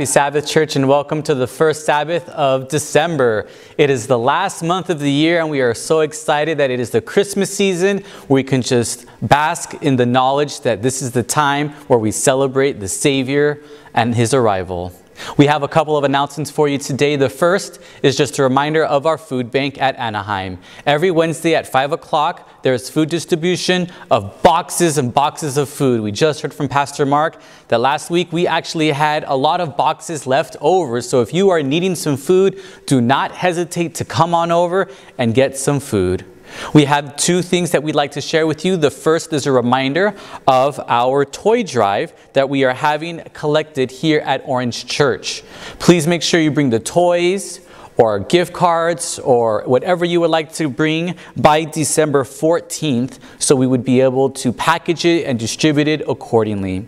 Happy Sabbath, church, and welcome to the first Sabbath of December. It is the last month of the year, and we are so excited that it is the Christmas season. We can just bask in the knowledge that this is the time where we celebrate the Savior and His arrival. We have a couple of announcements for you today. The first is just a reminder of our food bank at Anaheim. Every Wednesday at 5 o'clock, there's food distribution of boxes and boxes of food. We just heard from Pastor Mark that last week we actually had a lot of boxes left over. So if you are needing some food, do not hesitate to come on over and get some food. We have two things that we'd like to share with you. The first is a reminder of our toy drive that we are having collected here at Orange Church. Please make sure you bring the toys or gift cards or whatever you would like to bring by December 14th so we would be able to package it and distribute it accordingly.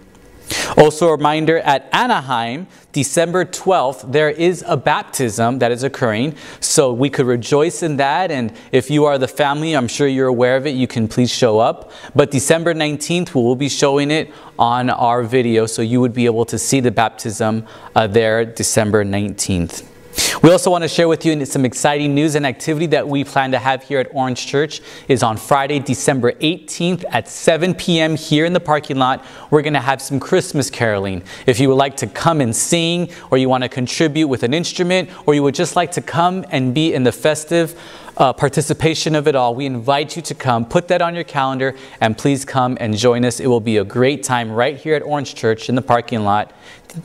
Also, a reminder at Anaheim, December 12th, there is a baptism that is occurring. So we could rejoice in that. And if you are the family, I'm sure you're aware of it, you can please show up. But December 19th, we will be showing it on our video. So you would be able to see the baptism uh, there December 19th. We also want to share with you some exciting news and activity that we plan to have here at Orange Church is on Friday, December 18th at 7 p.m. here in the parking lot. We're going to have some Christmas caroling. If you would like to come and sing or you want to contribute with an instrument or you would just like to come and be in the festive uh, participation of it all, we invite you to come. Put that on your calendar and please come and join us. It will be a great time right here at Orange Church in the parking lot,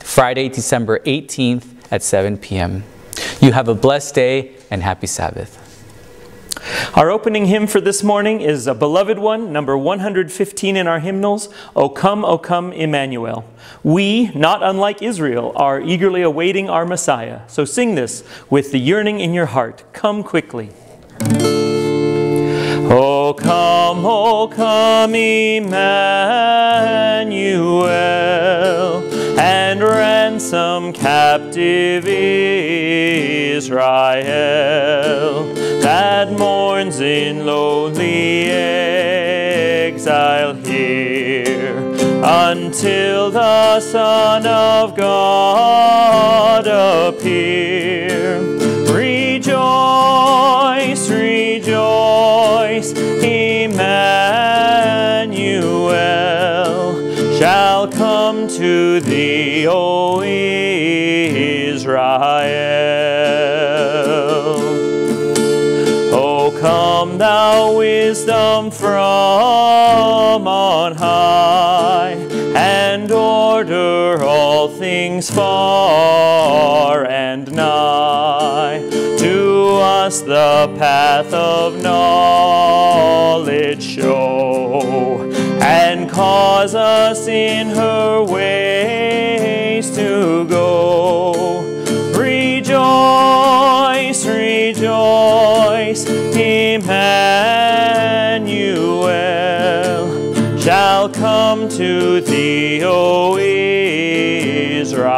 Friday, December 18th at 7 p.m. You have a blessed day and happy Sabbath. Our opening hymn for this morning is a beloved one, number 115 in our hymnals, O come, O come, Emmanuel. We, not unlike Israel, are eagerly awaiting our Messiah. So sing this with the yearning in your heart. Come quickly. O come, O come, Emmanuel and ransom captive Israel that mourns in lonely exile here until the Son of God appear. Rejoice, rejoice, Emmanuel shall come to thee, O Israel. O come, thou wisdom from on high, and order all things far and nigh. To us the path of knowledge show, cause us in her ways to go. Rejoice, rejoice, Emmanuel shall come to thee, O Israel.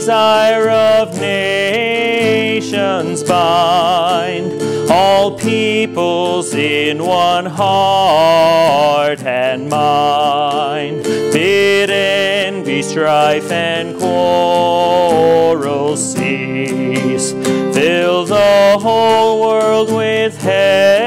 Desire of nations, bind all peoples in one heart and mind. Bid envy, strife, and quarrel cease. Fill the whole world with heaven's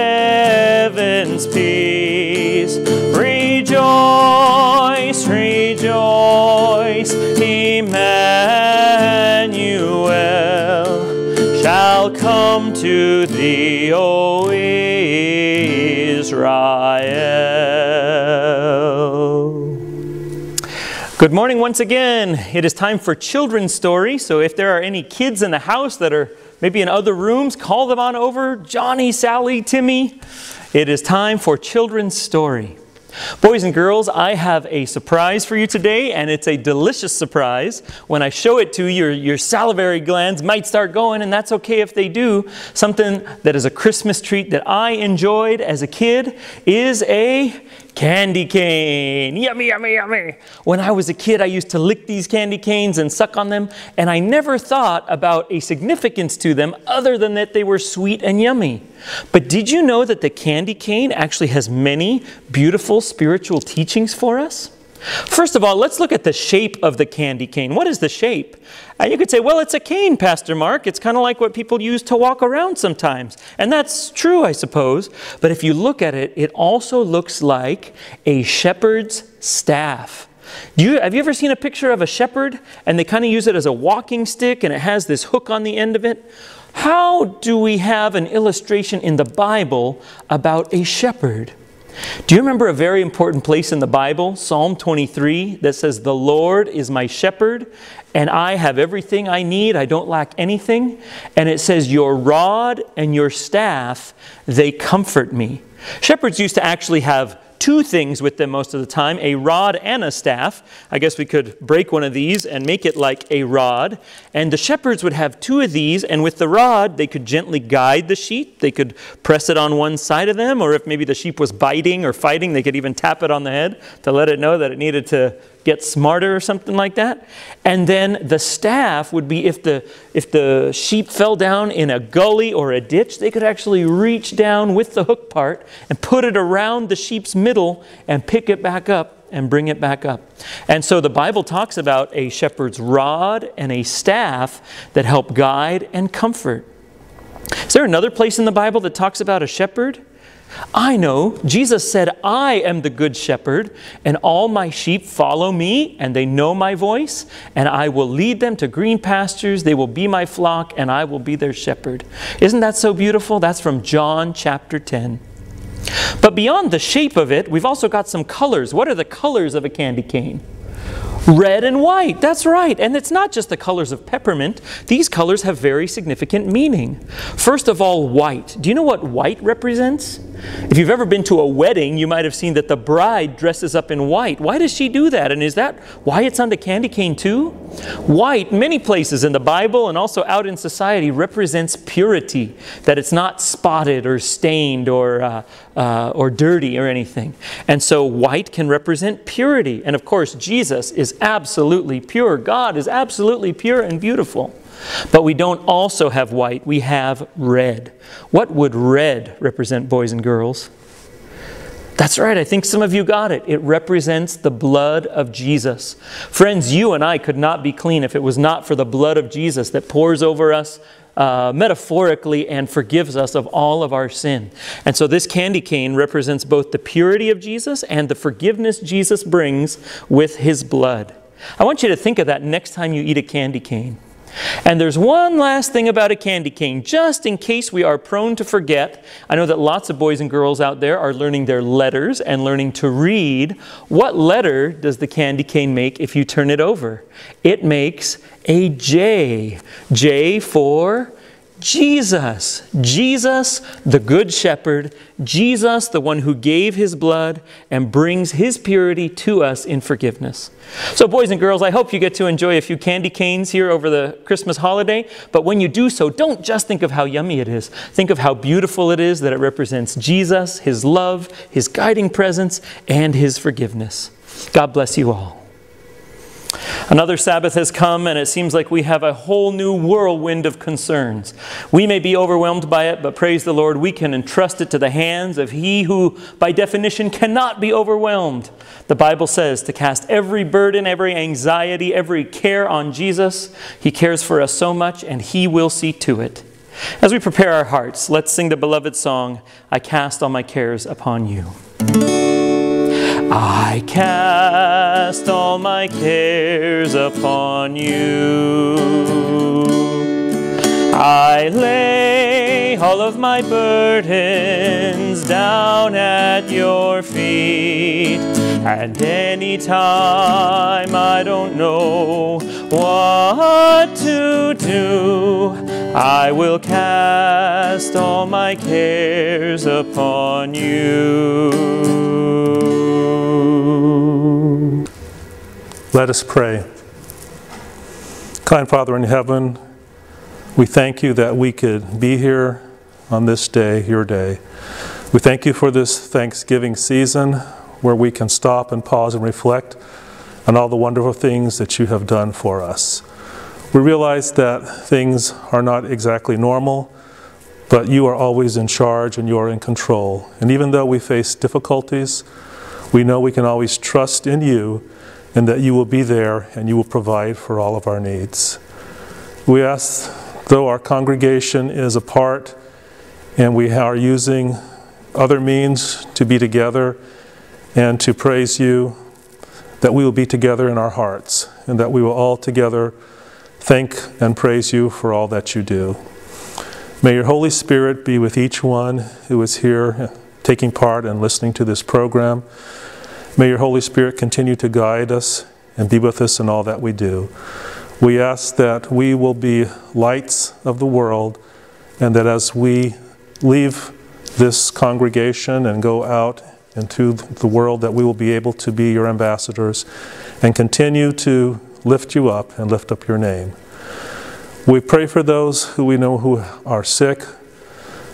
to thee, O Israel. Good morning once again. It is time for children's story. So if there are any kids in the house that are maybe in other rooms, call them on over. Johnny, Sally, Timmy. It is time for children's story. Boys and girls, I have a surprise for you today, and it's a delicious surprise. When I show it to you, your, your salivary glands might start going, and that's okay if they do. Something that is a Christmas treat that I enjoyed as a kid is a Candy cane, yummy, yummy, yummy. When I was a kid, I used to lick these candy canes and suck on them, and I never thought about a significance to them other than that they were sweet and yummy. But did you know that the candy cane actually has many beautiful spiritual teachings for us? First of all, let's look at the shape of the candy cane. What is the shape? And you could say, well, it's a cane, Pastor Mark. It's kind of like what people use to walk around sometimes. And that's true, I suppose. But if you look at it, it also looks like a shepherd's staff. You, have you ever seen a picture of a shepherd and they kind of use it as a walking stick and it has this hook on the end of it? How do we have an illustration in the Bible about a shepherd? Do you remember a very important place in the Bible, Psalm 23, that says, The Lord is my shepherd, and I have everything I need. I don't lack anything. And it says, Your rod and your staff, they comfort me. Shepherds used to actually have two things with them most of the time a rod and a staff. I guess we could break one of these and make it like a rod. And the shepherds would have two of these, and with the rod, they could gently guide the sheep. They could press it on one side of them, or if maybe the sheep was biting or fighting, they could even tap it on the head to let it know that it needed to get smarter or something like that. And then the staff would be if the if the sheep fell down in a gully or a ditch, they could actually reach down with the hook part and put it around the sheep's middle and pick it back up and bring it back up. And so the Bible talks about a shepherd's rod and a staff that help guide and comfort. Is there another place in the Bible that talks about a shepherd? I know. Jesus said, I am the good shepherd, and all my sheep follow me, and they know my voice, and I will lead them to green pastures. They will be my flock, and I will be their shepherd. Isn't that so beautiful? That's from John chapter 10. But beyond the shape of it, we've also got some colors. What are the colors of a candy cane? Red and white, that's right. And it's not just the colors of peppermint. These colors have very significant meaning. First of all, white. Do you know what white represents? If you've ever been to a wedding, you might have seen that the bride dresses up in white. Why does she do that? And is that why it's on the candy cane too? White, many places in the Bible and also out in society, represents purity, that it's not spotted or stained or, uh, uh, or dirty or anything. And so white can represent purity. And of course, Jesus is absolutely pure. God is absolutely pure and beautiful. But we don't also have white, we have red. What would red represent, boys and girls? That's right, I think some of you got it. It represents the blood of Jesus. Friends, you and I could not be clean if it was not for the blood of Jesus that pours over us uh, metaphorically and forgives us of all of our sin. And so this candy cane represents both the purity of Jesus and the forgiveness Jesus brings with his blood. I want you to think of that next time you eat a candy cane. And there's one last thing about a candy cane, just in case we are prone to forget. I know that lots of boys and girls out there are learning their letters and learning to read. What letter does the candy cane make if you turn it over? It makes a J. J for Jesus, Jesus, the Good Shepherd, Jesus, the one who gave his blood and brings his purity to us in forgiveness. So, boys and girls, I hope you get to enjoy a few candy canes here over the Christmas holiday. But when you do so, don't just think of how yummy it is. Think of how beautiful it is that it represents Jesus, his love, his guiding presence, and his forgiveness. God bless you all. Another Sabbath has come, and it seems like we have a whole new whirlwind of concerns. We may be overwhelmed by it, but praise the Lord, we can entrust it to the hands of He who, by definition, cannot be overwhelmed. The Bible says to cast every burden, every anxiety, every care on Jesus. He cares for us so much, and He will see to it. As we prepare our hearts, let's sing the beloved song, I Cast All My Cares Upon You. I cast all my cares upon you. I lay all of my burdens down at your feet. And any time I don't know what to do, I will cast all my cares upon you. Let us pray. Kind Father in heaven, we thank you that we could be here on this day, your day. We thank you for this Thanksgiving season. where we can stop and pause and reflect on all the wonderful things that you have done for us. We realize that things are not exactly normal, but you are always in charge and you are in control. And even though we face difficulties, we know we can always trust in you and that you will be there and you will provide for all of our needs. We ask, though our congregation is apart and we are using other means to be together and to praise you, that we will be together in our hearts and that we will all together thank and praise you for all that you do. May your Holy Spirit be with each one who is here uh, taking part and listening to this program. May your Holy Spirit continue to guide us and be with us in all that we do. We ask that we will be lights of the world and that as we leave this congregation and go out into the world that we will be able to be your ambassadors and continue to lift you up and lift up your name. We pray for those who we know who are sick,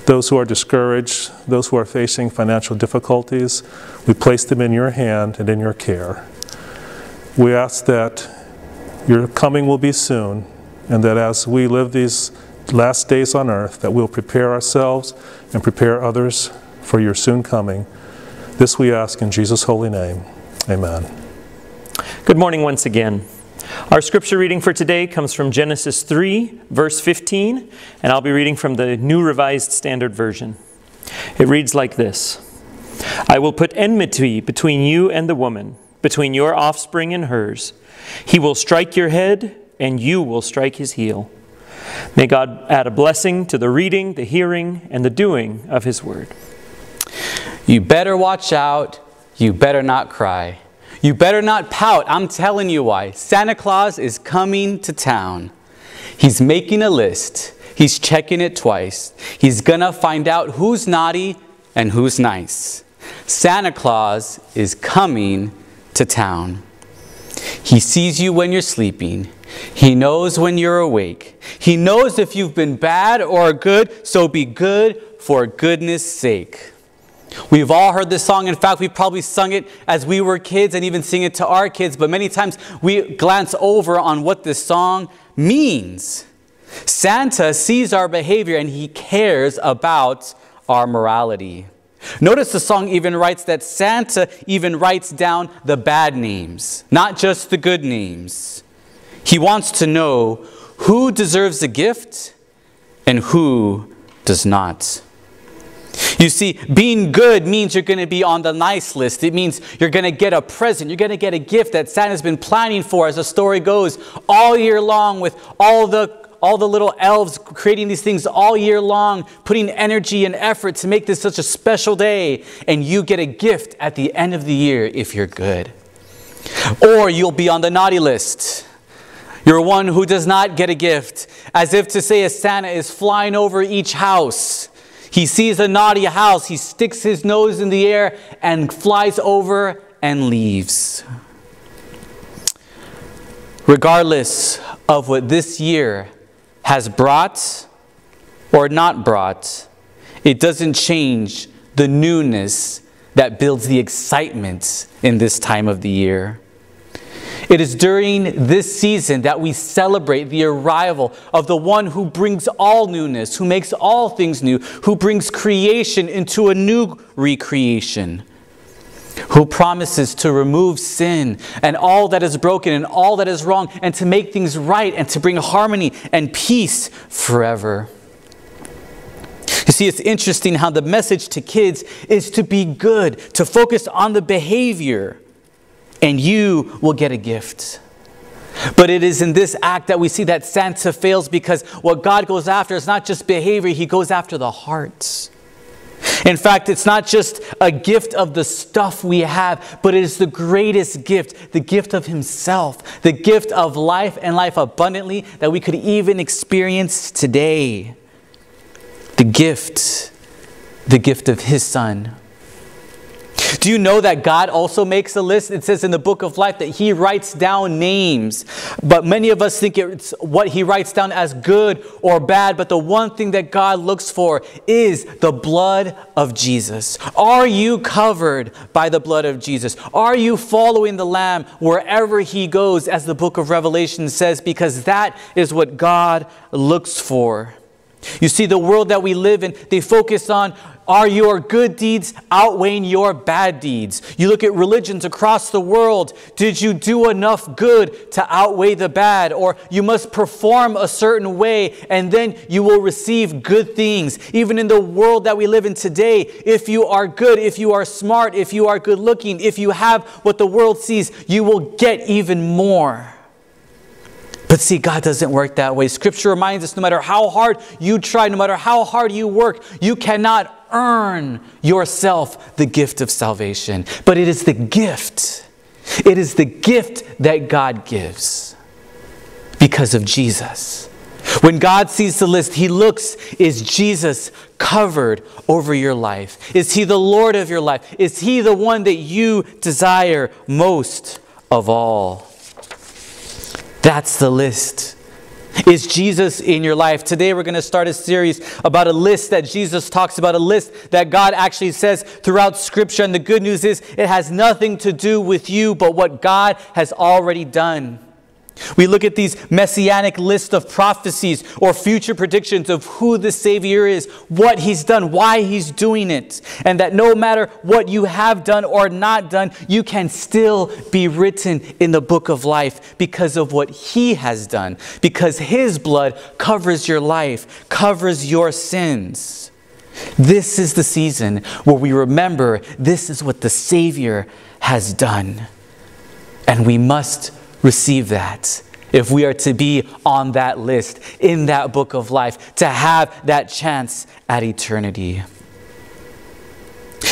those who are discouraged, those who are facing financial difficulties. We place them in your hand and in your care. We ask that your coming will be soon and that as we live these last days on earth, that we'll prepare ourselves and prepare others for your soon coming. This we ask in Jesus' holy name. Amen. Good morning once again. Our scripture reading for today comes from Genesis 3, verse 15, and I'll be reading from the New Revised Standard Version. It reads like this I will put enmity between you and the woman, between your offspring and hers. He will strike your head, and you will strike his heel. May God add a blessing to the reading, the hearing, and the doing of his word. You better watch out. You better not cry. You better not pout. I'm telling you why. Santa Claus is coming to town. He's making a list. He's checking it twice. He's gonna find out who's naughty and who's nice. Santa Claus is coming to town. He sees you when you're sleeping. He knows when you're awake. He knows if you've been bad or good, so be good for goodness sake. We've all heard this song. In fact, we've probably sung it as we were kids and even sing it to our kids, but many times we glance over on what this song means. Santa sees our behavior and he cares about our morality. Notice the song even writes that Santa even writes down the bad names, not just the good names. He wants to know who deserves a gift and who does not. You see, being good means you're going to be on the nice list. It means you're going to get a present. You're going to get a gift that Santa's been planning for, as the story goes, all year long with all the all the little elves creating these things all year long, putting energy and effort to make this such a special day, and you get a gift at the end of the year if you're good. Or you'll be on the naughty list. You're one who does not get a gift, as if to say, as Santa is flying over each house he sees a naughty house, he sticks his nose in the air and flies over and leaves. Regardless of what this year has brought or not brought, it doesn't change the newness that builds the excitement in this time of the year. It is during this season that we celebrate the arrival of the one who brings all newness, who makes all things new, who brings creation into a new recreation, who promises to remove sin and all that is broken and all that is wrong, and to make things right and to bring harmony and peace forever. You see, it's interesting how the message to kids is to be good, to focus on the behavior and you will get a gift. But it is in this act that we see that Santa fails because what God goes after is not just behavior, He goes after the hearts. In fact, it's not just a gift of the stuff we have, but it is the greatest gift, the gift of Himself, the gift of life and life abundantly that we could even experience today. The gift, the gift of His Son. Do you know that God also makes a list? It says in the book of life that He writes down names. But many of us think it's what He writes down as good or bad. But the one thing that God looks for is the blood of Jesus. Are you covered by the blood of Jesus? Are you following the Lamb wherever He goes, as the book of Revelation says? Because that is what God looks for. You see, the world that we live in, they focus on are your good deeds outweighing your bad deeds? You look at religions across the world. Did you do enough good to outweigh the bad? Or you must perform a certain way and then you will receive good things. Even in the world that we live in today, if you are good, if you are smart, if you are good looking, if you have what the world sees, you will get even more. But see, God doesn't work that way. Scripture reminds us no matter how hard you try, no matter how hard you work, you cannot earn yourself the gift of salvation. But it is the gift, it is the gift that God gives because of Jesus. When God sees the list, He looks, is Jesus covered over your life? Is He the Lord of your life? Is He the one that you desire most of all? That's the list. Is Jesus in your life? Today we're going to start a series about a list that Jesus talks about, a list that God actually says throughout Scripture. And the good news is it has nothing to do with you, but what God has already done. We look at these messianic list of prophecies or future predictions of who the Savior is, what He's done, why He's doing it, and that no matter what you have done or not done, you can still be written in the book of life because of what He has done, because His blood covers your life, covers your sins. This is the season where we remember this is what the Savior has done, and we must receive that. If we are to be on that list, in that book of life, to have that chance at eternity.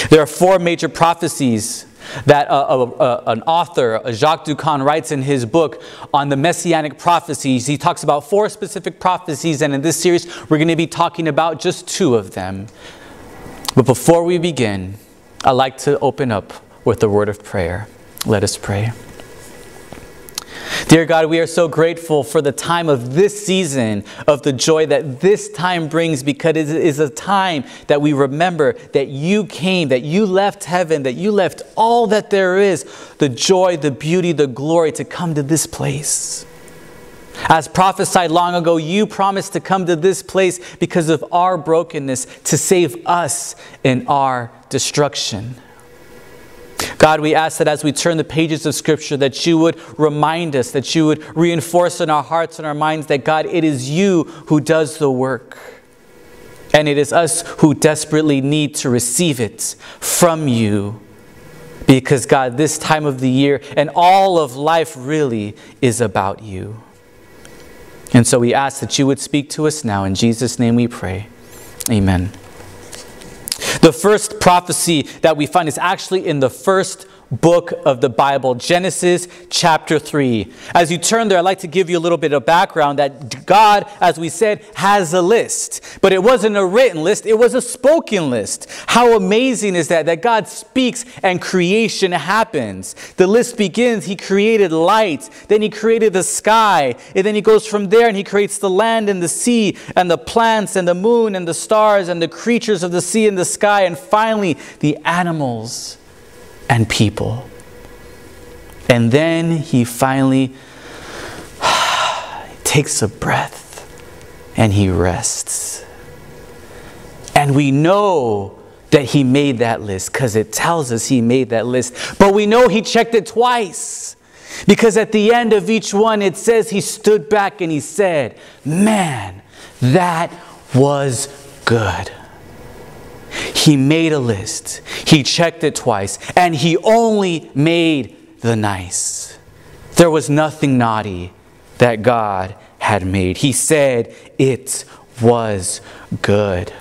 There are four major prophecies that uh, uh, uh, an author, Jacques Doukhan, writes in his book on the messianic prophecies. He talks about four specific prophecies, and in this series, we're going to be talking about just two of them. But before we begin, I'd like to open up with a word of prayer. Let us pray. Dear God, we are so grateful for the time of this season, of the joy that this time brings, because it is a time that we remember that you came, that you left heaven, that you left all that there is the joy, the beauty, the glory to come to this place. As prophesied long ago, you promised to come to this place because of our brokenness to save us in our destruction. God, we ask that as we turn the pages of Scripture, that you would remind us, that you would reinforce in our hearts and our minds that, God, it is you who does the work. And it is us who desperately need to receive it from you. Because, God, this time of the year and all of life really is about you. And so we ask that you would speak to us now. In Jesus' name we pray. Amen. The first prophecy that we find is actually in the first book of the Bible, Genesis chapter 3. As you turn there, I'd like to give you a little bit of background that God, as we said, has a list. But it wasn't a written list, it was a spoken list. How amazing is that? That God speaks and creation happens. The list begins, He created light, then He created the sky, and then He goes from there and He creates the land and the sea, and the plants and the moon and the stars and the creatures of the sea and the sky, and finally the animals and people. And then he finally takes a breath and he rests. And we know that he made that list because it tells us he made that list. But we know he checked it twice because at the end of each one it says he stood back and he said, Man, that was good. He made a list, he checked it twice, and he only made the nice. There was nothing naughty that God had made. He said it was good.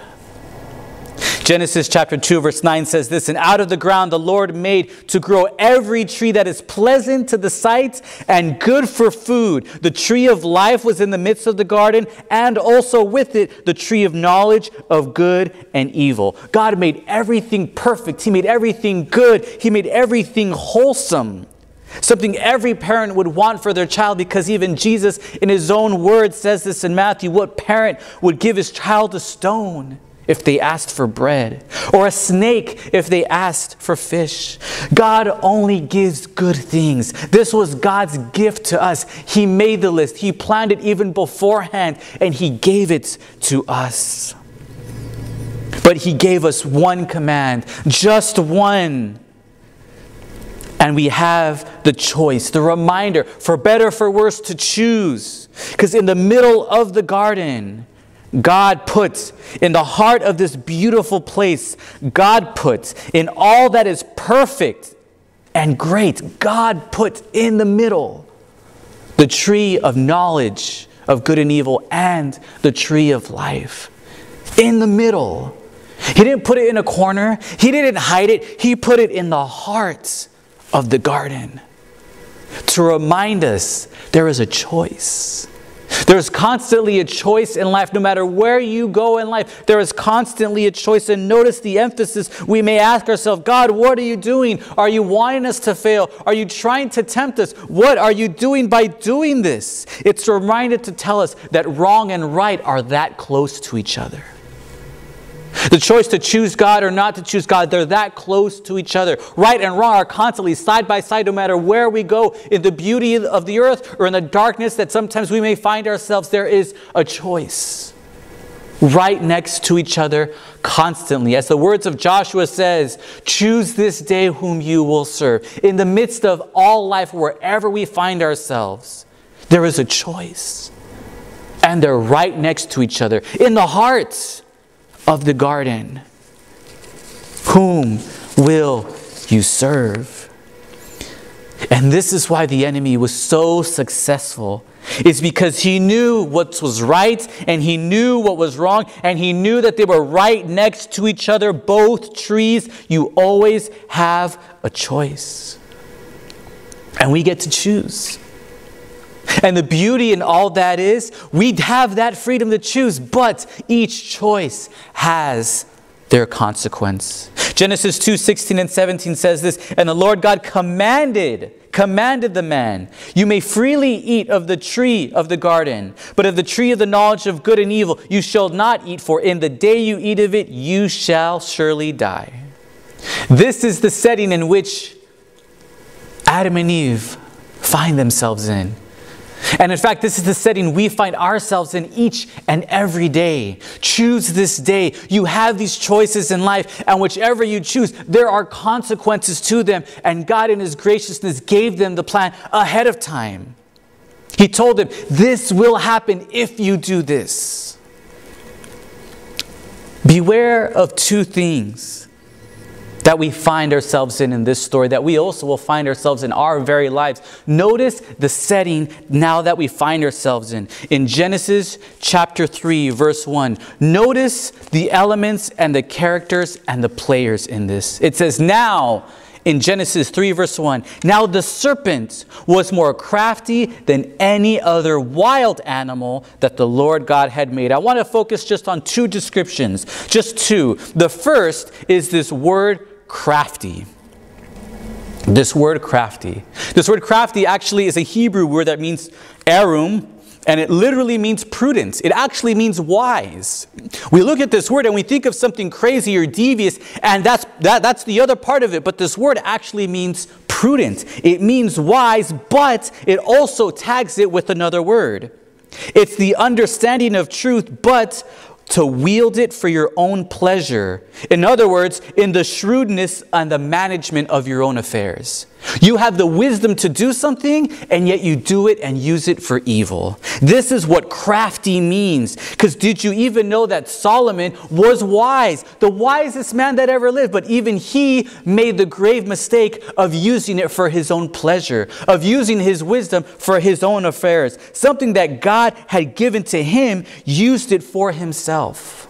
Genesis chapter 2, verse 9 says this And out of the ground the Lord made to grow every tree that is pleasant to the sight and good for food. The tree of life was in the midst of the garden, and also with it the tree of knowledge of good and evil. God made everything perfect, He made everything good, He made everything wholesome. Something every parent would want for their child because even Jesus, in his own words, says this in Matthew what parent would give his child a stone? If they asked for bread, or a snake if they asked for fish. God only gives good things. This was God's gift to us. He made the list, He planned it even beforehand, and He gave it to us. But He gave us one command, just one. And we have the choice, the reminder, for better, for worse, to choose. Because in the middle of the garden, God puts in the heart of this beautiful place, God puts in all that is perfect and great, God puts in the middle the tree of knowledge of good and evil and the tree of life. In the middle. He didn't put it in a corner, He didn't hide it, He put it in the heart of the garden to remind us there is a choice. There's constantly a choice in life, no matter where you go in life. There is constantly a choice. And notice the emphasis. We may ask ourselves, God, what are you doing? Are you wanting us to fail? Are you trying to tempt us? What are you doing by doing this? It's reminded to tell us that wrong and right are that close to each other. The choice to choose God or not to choose God, they're that close to each other. Right and wrong are constantly side by side, no matter where we go. In the beauty of the earth or in the darkness that sometimes we may find ourselves, there is a choice. Right next to each other constantly. As the words of Joshua says, choose this day whom you will serve. In the midst of all life, wherever we find ourselves, there is a choice. And they're right next to each other. In the hearts of the garden. Whom will you serve? And this is why the enemy was so successful. Is because he knew what was right and he knew what was wrong and he knew that they were right next to each other, both trees. You always have a choice. And we get to choose. And the beauty in all that is, we have that freedom to choose, but each choice has their consequence. Genesis 2 16 and 17 says this And the Lord God commanded, commanded the man, You may freely eat of the tree of the garden, but of the tree of the knowledge of good and evil you shall not eat, for in the day you eat of it you shall surely die. This is the setting in which Adam and Eve find themselves in. And in fact, this is the setting we find ourselves in each and every day. Choose this day. You have these choices in life, and whichever you choose, there are consequences to them. And God, in His graciousness, gave them the plan ahead of time. He told them, This will happen if you do this. Beware of two things that we find ourselves in in this story, that we also will find ourselves in our very lives. Notice the setting now that we find ourselves in. In Genesis chapter 3, verse 1, notice the elements and the characters and the players in this. It says, Now, in Genesis 3, verse 1. Now the serpent was more crafty than any other wild animal that the Lord God had made. I want to focus just on two descriptions, just two. The first is this word crafty. This word crafty. This word crafty actually is a Hebrew word that means arum, and it literally means prudence. It actually means wise. We look at this word and we think of something crazy or devious, and that's, that, that's the other part of it. But this word actually means prudent. It means wise, but it also tags it with another word. It's the understanding of truth, but to wield it for your own pleasure. In other words, in the shrewdness and the management of your own affairs. You have the wisdom to do something, and yet you do it and use it for evil. This is what crafty means. Because did you even know that Solomon was wise, the wisest man that ever lived? But even he made the grave mistake of using it for his own pleasure, of using his wisdom for his own affairs. Something that God had given to him, used it for himself.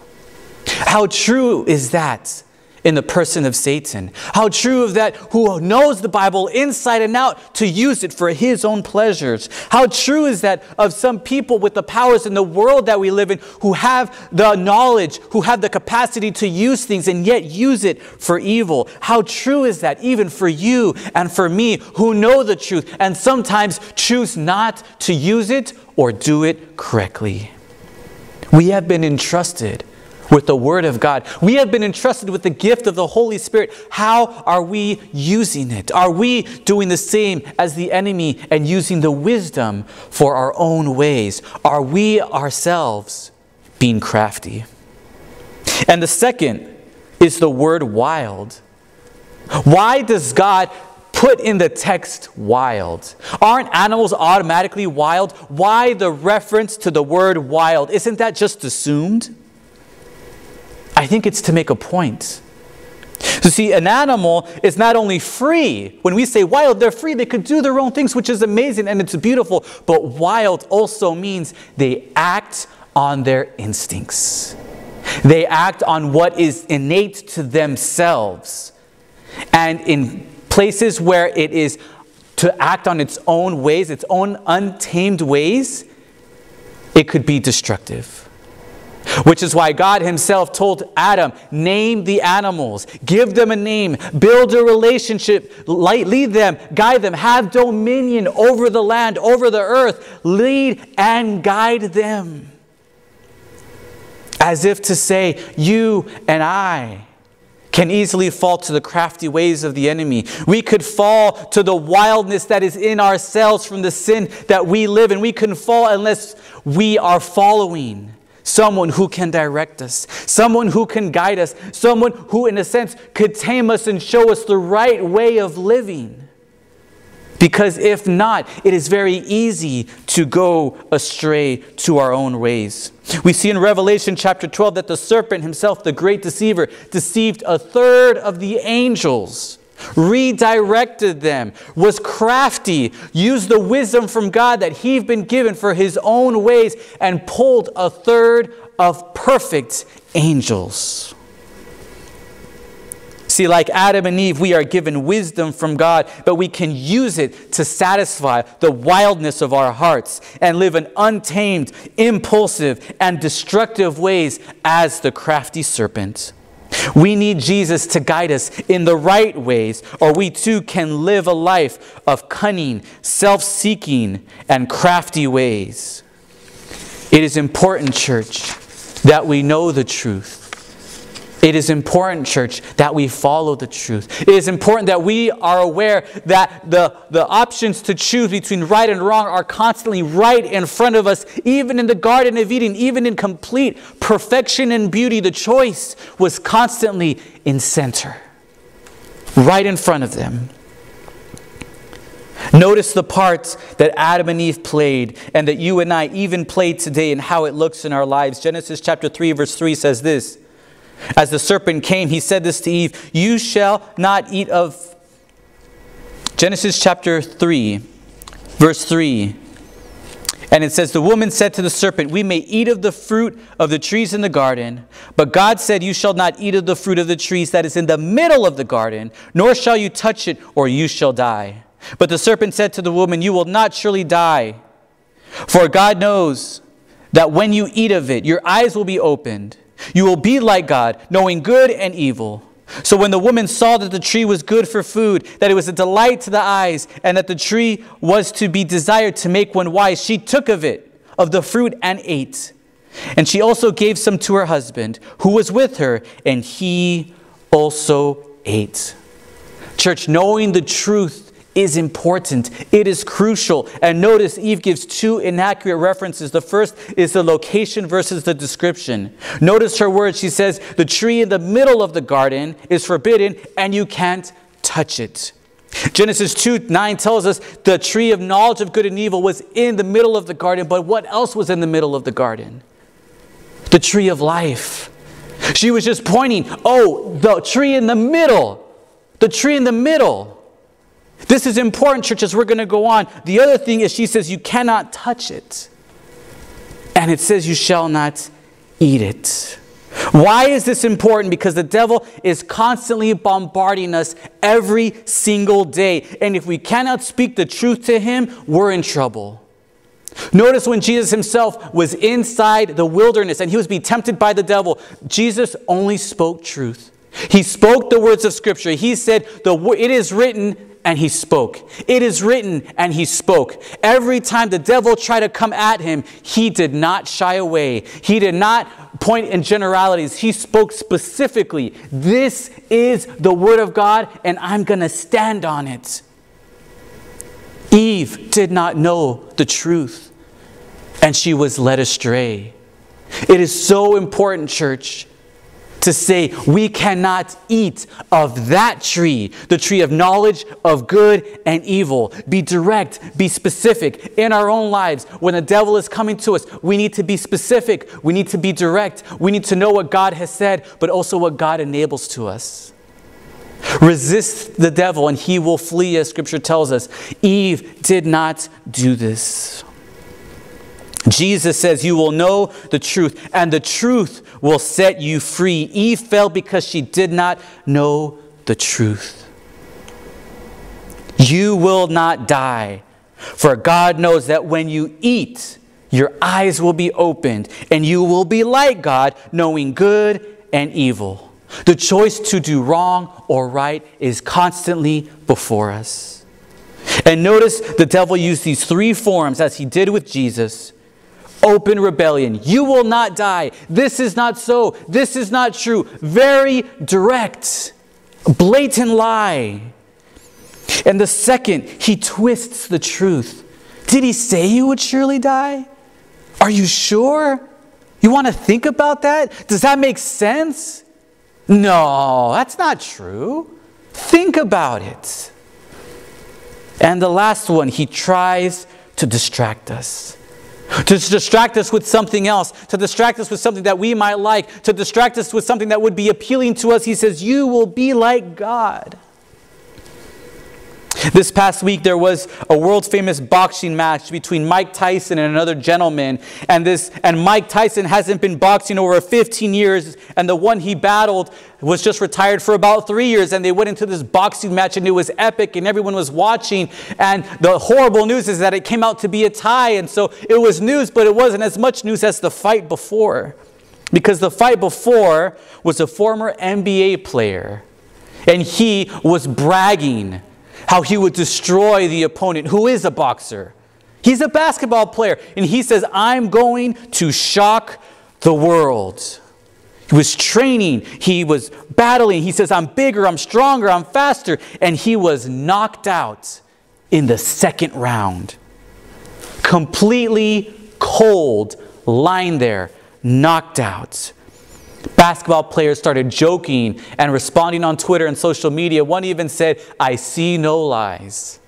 How true is that in the person of Satan? How true of that who knows the Bible inside and out to use it for his own pleasures? How true is that of some people with the powers in the world that we live in who have the knowledge, who have the capacity to use things and yet use it for evil? How true is that even for you and for me who know the truth and sometimes choose not to use it or do it correctly? We have been entrusted with the Word of God. We have been entrusted with the gift of the Holy Spirit. How are we using it? Are we doing the same as the enemy and using the wisdom for our own ways? Are we ourselves being crafty? And the second is the word wild. Why does God put in the text wild. Aren't animals automatically wild? Why the reference to the word wild? Isn't that just assumed? I think it's to make a point. So, see, an animal is not only free. When we say wild, they're free. They could do their own things, which is amazing and it's beautiful. But wild also means they act on their instincts, they act on what is innate to themselves. And in places where it is to act on its own ways, its own untamed ways, it could be destructive. Which is why God Himself told Adam, name the animals, give them a name, build a relationship, lead them, guide them, have dominion over the land, over the earth, lead and guide them. As if to say, you and I can easily fall to the crafty ways of the enemy. We could fall to the wildness that is in ourselves from the sin that we live in. We couldn't fall unless we are following someone who can direct us, someone who can guide us, someone who, in a sense, could tame us and show us the right way of living. Because if not, it is very easy to go astray to our own ways. We see in Revelation chapter 12 that the serpent himself, the great deceiver, deceived a third of the angels redirected them, was crafty, used the wisdom from God that he'd been given for his own ways, and pulled a third of perfect angels. See, like Adam and Eve, we are given wisdom from God, but we can use it to satisfy the wildness of our hearts and live in untamed, impulsive, and destructive ways as the crafty serpent. We need Jesus to guide us in the right ways, or we too can live a life of cunning, self seeking, and crafty ways. It is important, church, that we know the truth it is important, church, that we follow the truth. It is important that we are aware that the, the options to choose between right and wrong are constantly right in front of us, even in the Garden of Eden, even in complete perfection and beauty. The choice was constantly in center, right in front of them. Notice the parts that Adam and Eve played and that you and I even play today and how it looks in our lives. Genesis chapter 3 verse 3 says this, as the serpent came, he said this to Eve You shall not eat of. Genesis chapter 3, verse 3. And it says, The woman said to the serpent, We may eat of the fruit of the trees in the garden, but God said, You shall not eat of the fruit of the trees that is in the middle of the garden, nor shall you touch it, or you shall die. But the serpent said to the woman, You will not surely die. For God knows that when you eat of it, your eyes will be opened you will be like God, knowing good and evil. So when the woman saw that the tree was good for food, that it was a delight to the eyes, and that the tree was to be desired to make one wise, she took of it, of the fruit, and ate. And she also gave some to her husband, who was with her, and he also ate. Church, knowing the truth is important. It is crucial. And notice Eve gives two inaccurate references. The first is the location versus the description. Notice her words. She says, The tree in the middle of the garden is forbidden and you can't touch it. Genesis 2 9 tells us the tree of knowledge of good and evil was in the middle of the garden, but what else was in the middle of the garden? The tree of life. She was just pointing, oh, the tree in the middle. The tree in the middle. This is important, church, as we're going to go on. The other thing is, she says, You cannot touch it. And it says, You shall not eat it. Why is this important? Because the devil is constantly bombarding us every single day. And if we cannot speak the truth to him, we're in trouble. Notice when Jesus himself was inside the wilderness and he was being tempted by the devil, Jesus only spoke truth. He spoke the words of Scripture. He said, the, It is written, and he spoke. It is written, and he spoke. Every time the devil tried to come at him, he did not shy away. He did not point in generalities. He spoke specifically. This is the word of God, and I'm going to stand on it. Eve did not know the truth, and she was led astray. It is so important, church, to say we cannot eat of that tree, the tree of knowledge of good and evil. Be direct, be specific in our own lives. When the devil is coming to us, we need to be specific, we need to be direct, we need to know what God has said, but also what God enables to us. Resist the devil and he will flee, as scripture tells us. Eve did not do this. Jesus says, You will know the truth, and the truth will set you free. Eve fell because she did not know the truth. You will not die, for God knows that when you eat, your eyes will be opened, and you will be like God, knowing good and evil. The choice to do wrong or right is constantly before us. And notice the devil used these three forms as he did with Jesus open rebellion. You will not die. This is not so. This is not true. Very direct, blatant lie. And the second, he twists the truth. Did he say you would surely die? Are you sure? You want to think about that? Does that make sense? No, that's not true. Think about it. And the last one, he tries to distract us to distract us with something else, to distract us with something that we might like, to distract us with something that would be appealing to us. He says, You will be like God. This past week, there was a world famous boxing match between Mike Tyson and another gentleman. And, this, and Mike Tyson hasn't been boxing over 15 years, and the one he battled was just retired for about three years. And they went into this boxing match, and it was epic, and everyone was watching. And the horrible news is that it came out to be a tie. And so it was news, but it wasn't as much news as the fight before. Because the fight before was a former NBA player, and he was bragging how he would destroy the opponent who is a boxer. He's a basketball player, and he says, I'm going to shock the world. He was training, he was battling. He says, I'm bigger, I'm stronger, I'm faster. And he was knocked out in the second round. Completely cold, lying there, knocked out basketball players started joking and responding on Twitter and social media. One even said, I see no lies.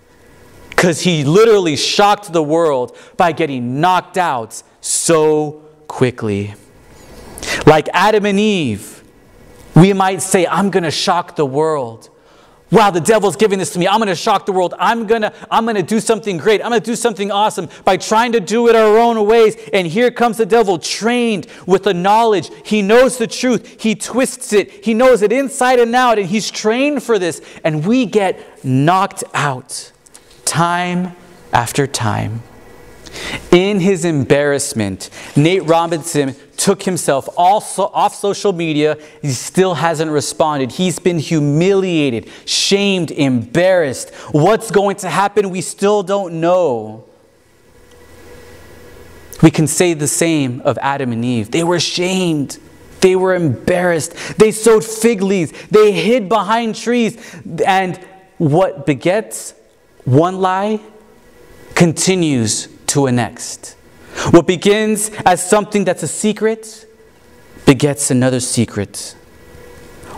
Because he literally shocked the world by getting knocked out so quickly. Like Adam and Eve, we might say, I'm going to shock the world. Wow, the devil's giving this to me. I'm going to shock the world. I'm going to I'm going to do something great. I'm going to do something awesome by trying to do it our own ways. And here comes the devil trained with the knowledge. He knows the truth. He twists it. He knows it inside and out and he's trained for this and we get knocked out time after time. In his embarrassment, Nate Robinson took himself also off social media. He still hasn't responded. He's been humiliated, shamed, embarrassed. What's going to happen, we still don't know. We can say the same of Adam and Eve. They were shamed. They were embarrassed. They sewed fig leaves. They hid behind trees. And what begets one lie continues to a next. What begins as something that's a secret begets another secret.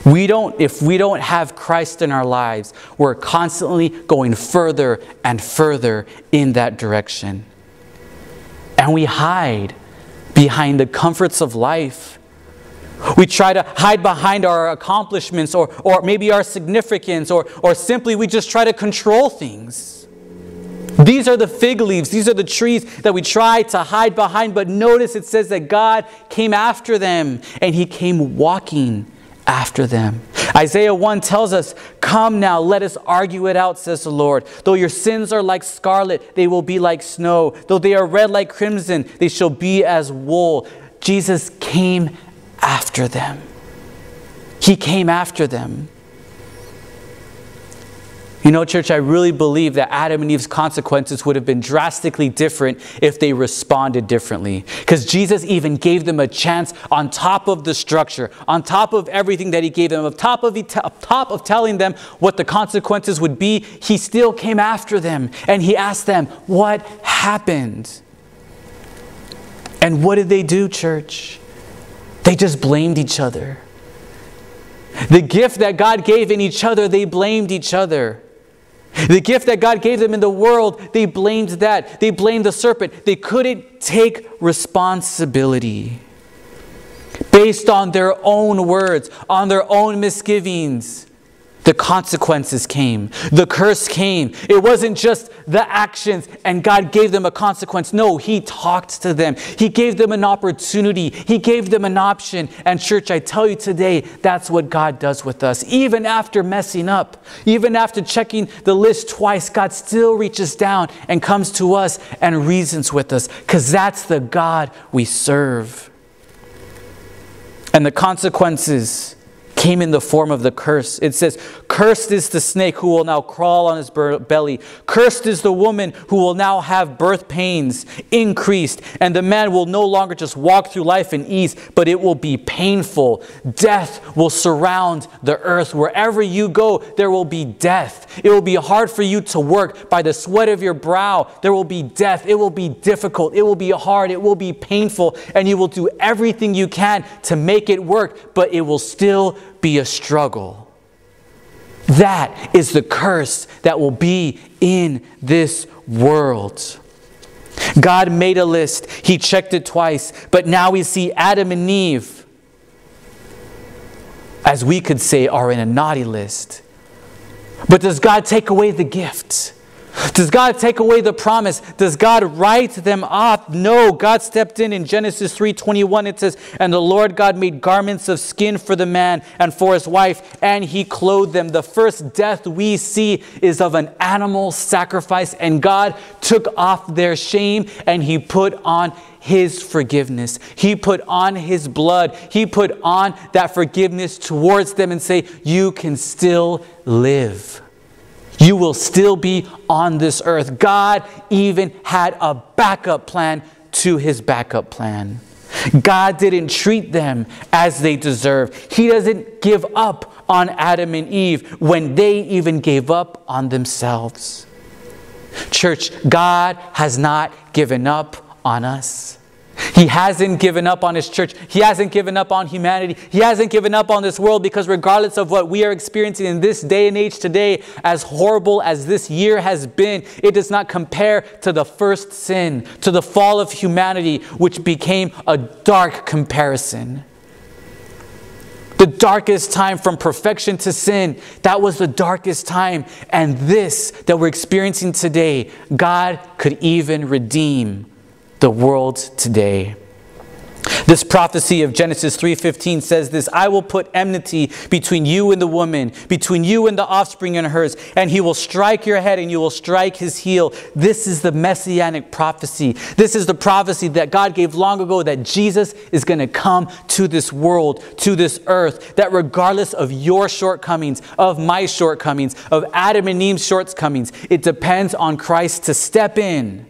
We don't, if we don't have Christ in our lives, we're constantly going further and further in that direction. And we hide behind the comforts of life. We try to hide behind our accomplishments or, or maybe our significance, or, or simply we just try to control things. These are the fig leaves. These are the trees that we try to hide behind. But notice it says that God came after them and he came walking after them. Isaiah 1 tells us, Come now, let us argue it out, says the Lord. Though your sins are like scarlet, they will be like snow. Though they are red like crimson, they shall be as wool. Jesus came after them. He came after them. You know, church, I really believe that Adam and Eve's consequences would have been drastically different if they responded differently. Because Jesus even gave them a chance on top of the structure, on top of everything that he gave them, on top of, top of telling them what the consequences would be, he still came after them and he asked them, What happened? And what did they do, church? They just blamed each other. The gift that God gave in each other, they blamed each other. The gift that God gave them in the world, they blamed that. They blamed the serpent. They couldn't take responsibility based on their own words, on their own misgivings the consequences came. The curse came. It wasn't just the actions and God gave them a consequence. No, He talked to them. He gave them an opportunity. He gave them an option. And, church, I tell you today, that's what God does with us. Even after messing up, even after checking the list twice, God still reaches down and comes to us and reasons with us because that's the God we serve. And the consequences came in the form of the curse. It says, Cursed is the snake who will now crawl on his belly. Cursed is the woman who will now have birth pains increased. And the man will no longer just walk through life in ease, but it will be painful. Death will surround the earth. Wherever you go, there will be death. It will be hard for you to work by the sweat of your brow. There will be death. It will be difficult. It will be hard. It will be painful. And you will do everything you can to make it work, but it will still be a struggle. That is the curse that will be in this world. God made a list, He checked it twice, but now we see Adam and Eve, as we could say, are in a naughty list. But does God take away the gift? Does God take away the promise? Does God write them off? No, God stepped in in Genesis 3:21 it says, "And the Lord God made garments of skin for the man and for his wife, and he clothed them." The first death we see is of an animal sacrifice, and God took off their shame and he put on his forgiveness. He put on his blood. He put on that forgiveness towards them and say, "You can still live." You will still be on this earth. God even had a backup plan to his backup plan. God didn't treat them as they deserve. He doesn't give up on Adam and Eve when they even gave up on themselves. Church, God has not given up on us. He hasn't given up on his church. He hasn't given up on humanity. He hasn't given up on this world because, regardless of what we are experiencing in this day and age today, as horrible as this year has been, it does not compare to the first sin, to the fall of humanity, which became a dark comparison. The darkest time from perfection to sin, that was the darkest time. And this that we're experiencing today, God could even redeem the world today. This prophecy of Genesis 3:15 says this, I will put enmity between you and the woman, between you and the offspring and hers, and he will strike your head and you will strike his heel. This is the messianic prophecy. This is the prophecy that God gave long ago that Jesus is going to come to this world, to this earth, that regardless of your shortcomings, of my shortcomings, of Adam and Eve's shortcomings, it depends on Christ to step in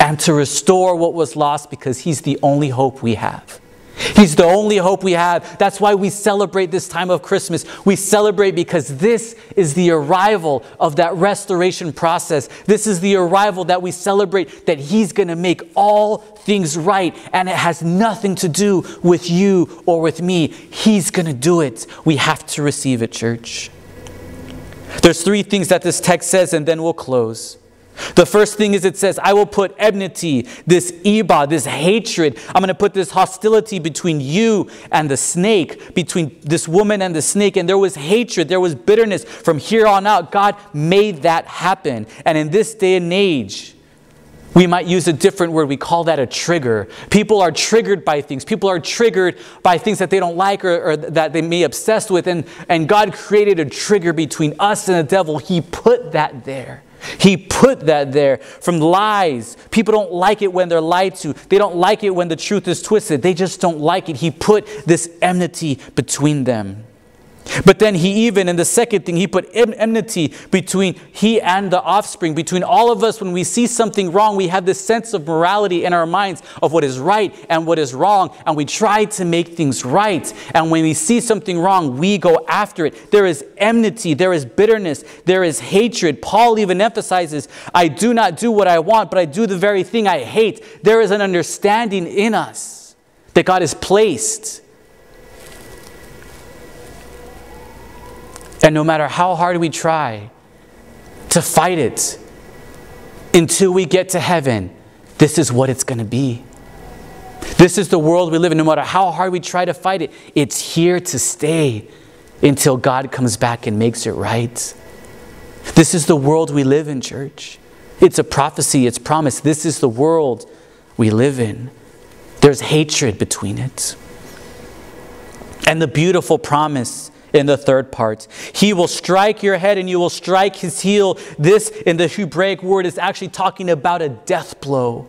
and to restore what was lost because He's the only hope we have. He's the only hope we have. That's why we celebrate this time of Christmas. We celebrate because this is the arrival of that restoration process. This is the arrival that we celebrate that He's going to make all things right, and it has nothing to do with you or with me. He's going to do it. We have to receive it, church. There's three things that this text says, and then we'll close. The first thing is it says, I will put enmity, this iba, this hatred. I'm going to put this hostility between you and the snake, between this woman and the snake. And there was hatred, there was bitterness. From here on out, God made that happen. And in this day and age, we might use a different word. We call that a trigger. People are triggered by things. People are triggered by things that they don't like or, or, that they may be obsessed with. And, and God created a trigger between us and the devil. He put that there. He put that there from lies. People don't like it when they're lied to. They don't like it when the truth is twisted. They just don't like it. He put this enmity between them. But then he even, in the second thing, he put enmity between he and the offspring, between all of us. When we see something wrong, we have this sense of morality in our minds of what is right and what is wrong, and we try to make things right. And when we see something wrong, we go after it. There is enmity, there is bitterness, there is hatred. Paul even emphasizes, I do not do what I want, but I do the very thing I hate. There is an understanding in us that God has placed And no matter how hard we try to fight it until we get to heaven, this is what it's going to be. This is the world we live in. No matter how hard we try to fight it, it's here to stay until God comes back and makes it right. This is the world we live in, church. It's a prophecy, it's promise. This is the world we live in. There's hatred between it. And the beautiful promise in the third part. He will strike your head and you will strike his heel. This in the Hebraic word is actually talking about a death blow.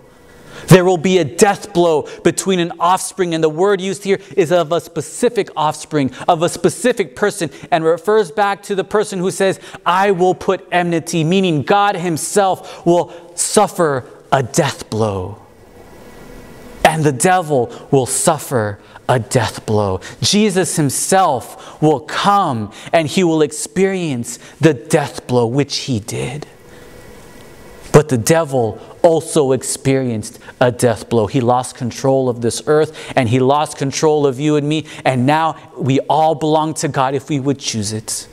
There will be a death blow between an offspring, and the word used here is of a specific offspring, of a specific person, and refers back to the person who says, I will put enmity, meaning God Himself will suffer a death blow. And the devil will suffer a death blow. Jesus himself will come and he will experience the death blow, which he did. But the devil also experienced a death blow. He lost control of this earth and he lost control of you and me. And now we all belong to God if we would choose it.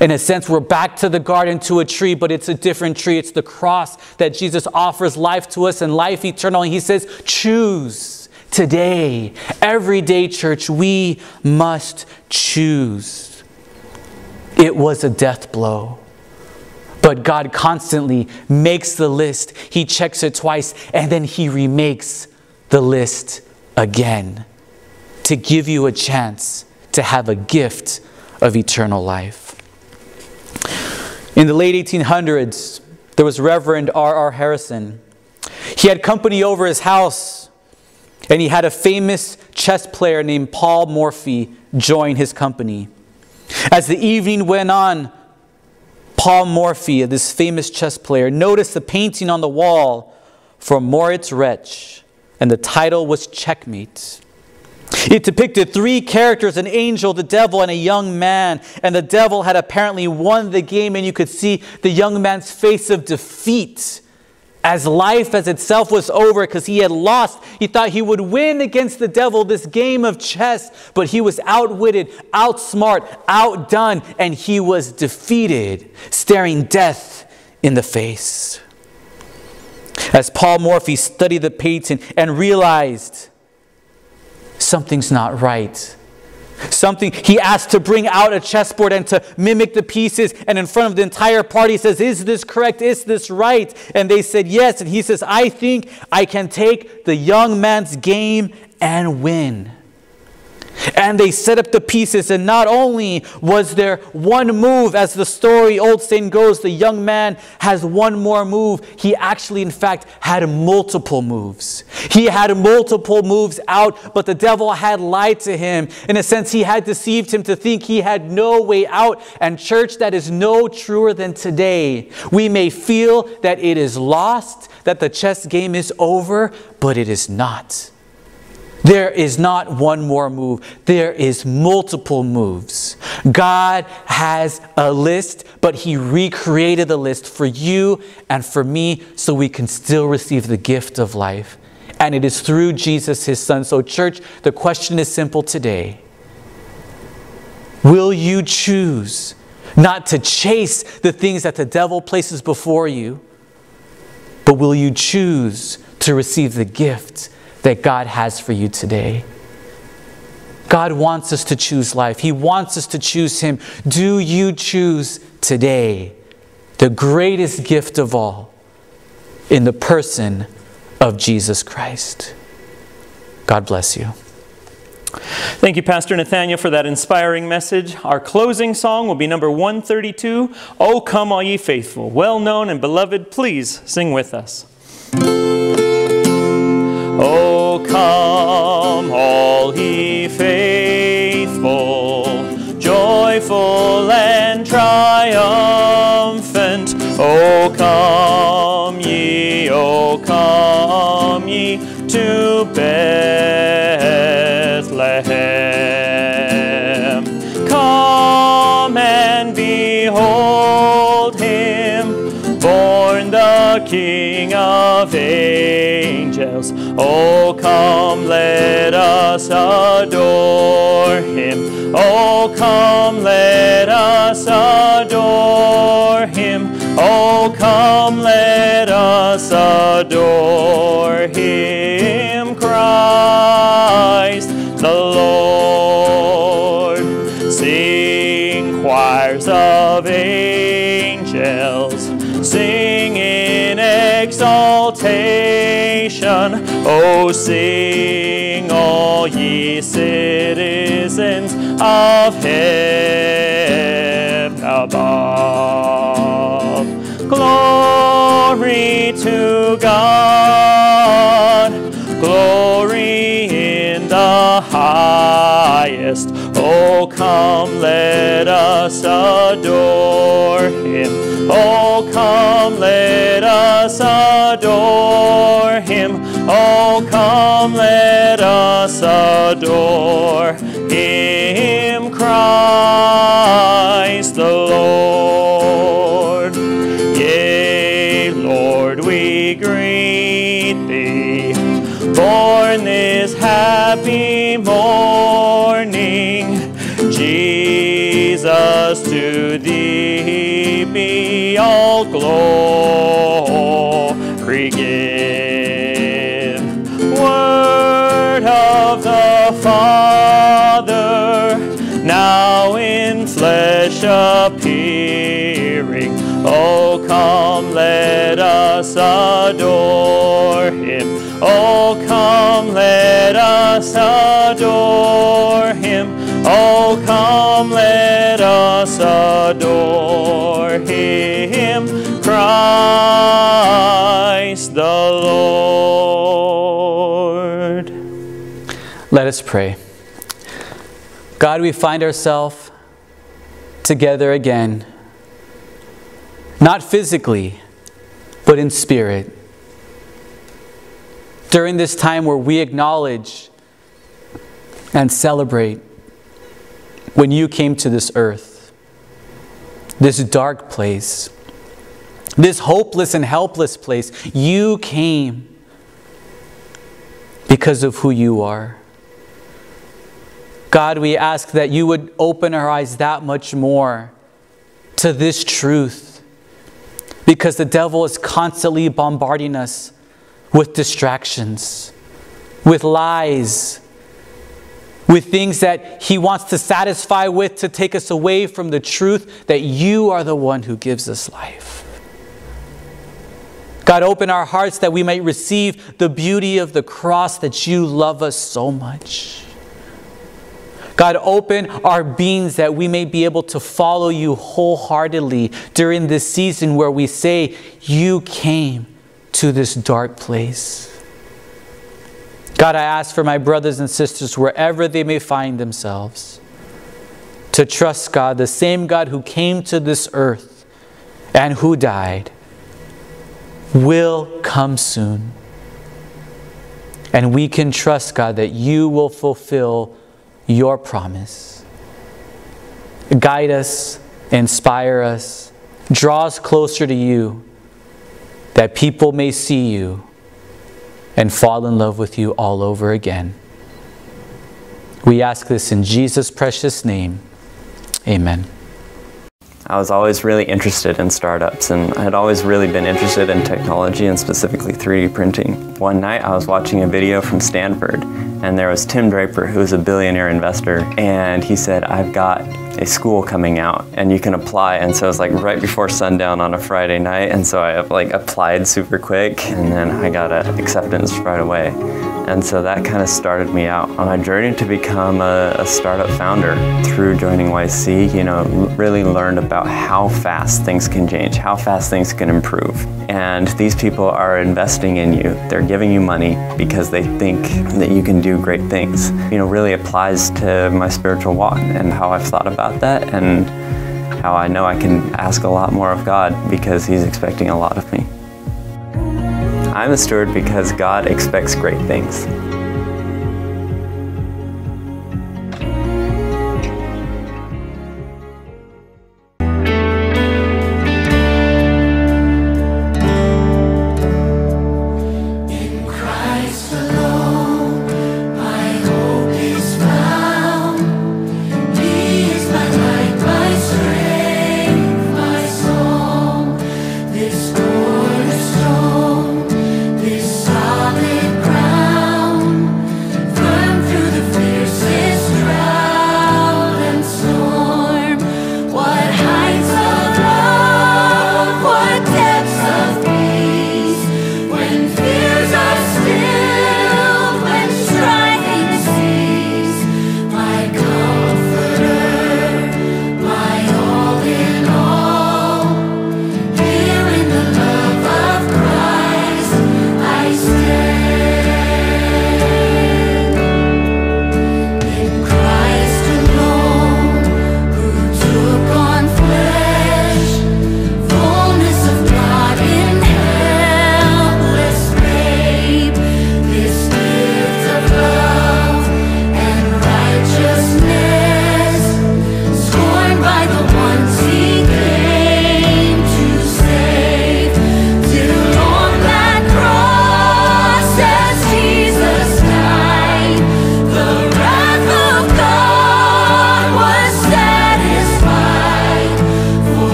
In a sense, we're back to the garden to a tree, but it's a different tree. It's the cross that Jesus offers life to us and life eternal. And he says, choose today, everyday church, we must choose. It was a death blow. But God constantly makes the list. He checks it twice and then He remakes the list again to give you a chance to have a gift of eternal life. In the late 1800s, there was Reverend R.R. Harrison. He had company over his house and he had a famous chess player named Paul Morphy join his company. As the evening went on, Paul Morphy, this famous chess player, noticed the painting on the wall from Moritz Retzsch, and the title was Checkmate. It depicted three characters an angel, the devil, and a young man. And the devil had apparently won the game, and you could see the young man's face of defeat as life as itself was over because he had lost. He thought he would win against the devil this game of chess, but he was outwitted, outsmart, outdone, and he was defeated, staring death in the face. As Paul Morphy studied the painting and realized something's not right something he asked to bring out a chessboard and to mimic the pieces and in front of the entire party says is this correct? Is this right? And they said yes. And he says i think i can take the young man's game and win and they set up the pieces, and not only was there one move, as the story old saying goes, the young man has one more move. He actually, in fact, had multiple moves. He had multiple moves out, but the devil had lied to him. In a sense, he had deceived him to think he had no way out. And, church, that is no truer than today. We may feel that it is lost, that the chess game is over, but it is not. There is not one more move. There is multiple moves. God has a list, but he recreated the list for you and for me so we can still receive the gift of life. And it is through Jesus, his son. So church, the question is simple today. Will you choose not to chase the things that the devil places before you, but will you choose to receive the gift that God has for you today? God wants us to choose life. He wants us to choose Him. Do you choose today the greatest gift of all in the person of Jesus Christ? God bless you. Thank you, Pastor Nathaniel, for that inspiring message. Our closing song will be number 132, Oh Come All Ye Faithful. Well known and beloved, please sing with us. Oh, come all ye faithful, joyful and triumphant. Oh, come ye, oh, come ye to Bethlehem. Come and behold him, born the King of angels. Oh, come, let us adore him. Oh, come, let us adore him. Oh, come, let us adore him, Christ the Lord. Sing choirs of angels, sing in exaltation. Oh, sing all ye citizens of heaven above. Glory to God, glory in the highest. Oh, come, let us adore him. Oh, come, let us adore him. Oh, come, let us adore him, Christ the Lord. Father, now in flesh appearing. Oh, come, let us adore him. Oh, come, let us adore him. Oh, come, let us adore him, Christ the Lord. Let us pray. God, we find ourselves together again, not physically, but in spirit. During this time where we acknowledge and celebrate when you came to this earth, this dark place, this hopeless and helpless place, you came because of who you are. God, we ask that you would open our eyes that much more to this truth because the devil is constantly bombarding us with distractions, with lies, with things that he wants to satisfy with to take us away from the truth that you are the one who gives us life. God, open our hearts that we might receive the beauty of the cross that you love us so much. God, open our beings that we may be able to follow you wholeheartedly during this season where we say, You came to this dark place. God, I ask for my brothers and sisters, wherever they may find themselves, to trust God, the same God who came to this earth and who died, will come soon. And we can trust, God, that you will fulfill your promise. Guide us, inspire us, draw us closer to you, that people may see you and fall in love with you all over again. We ask this in Jesus' precious name. Amen. I was always really interested in startups and I had always really been interested in technology and specifically 3D printing. One night I was watching a video from Stanford and there was Tim Draper who was a billionaire investor and he said, I've got a school coming out and you can apply and so it was like right before sundown on a Friday night and so I like applied super quick and then I got an acceptance right away. And so that kind of started me out on my journey to become a, a, startup founder. Through joining YC, you know, really learned about how fast things can change, how fast things can improve. And these people are investing in you. They're giving you money because they think that you can do great things. You know, really applies to my spiritual walk and how I've thought about that and how I know I can ask a lot more of God because He's expecting a lot of me. I'm a steward because God expects great things.